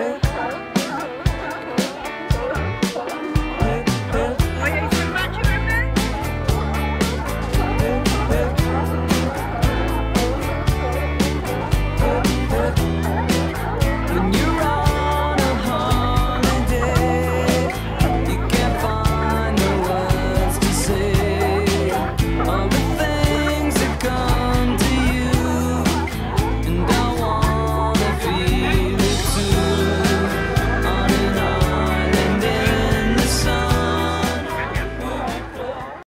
Hey.